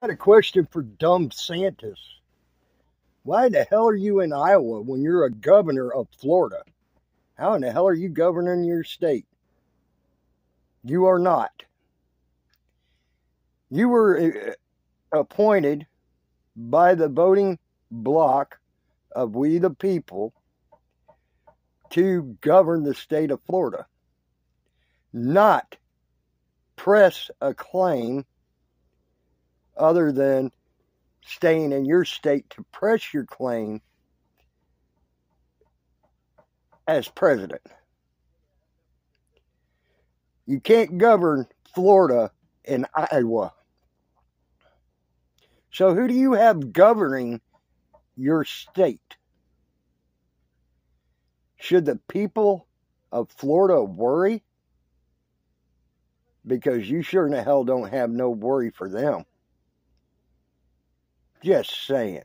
I had a question for dumb Santas. Why the hell are you in Iowa when you're a governor of Florida? How in the hell are you governing your state? You are not. You were uh, appointed by the voting block of we the people to govern the state of Florida, not press a claim other than staying in your state to press your claim as president. You can't govern Florida and Iowa. So, who do you have governing your state? Should the people of Florida worry? Because you sure in the hell don't have no worry for them. Just saying.